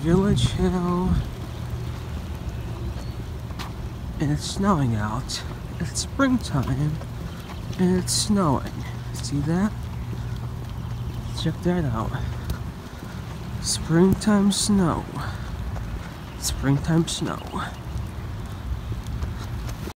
Village Hill. And it's snowing out. It's springtime. And it's snowing. See that? Check that out. Springtime snow. Springtime snow.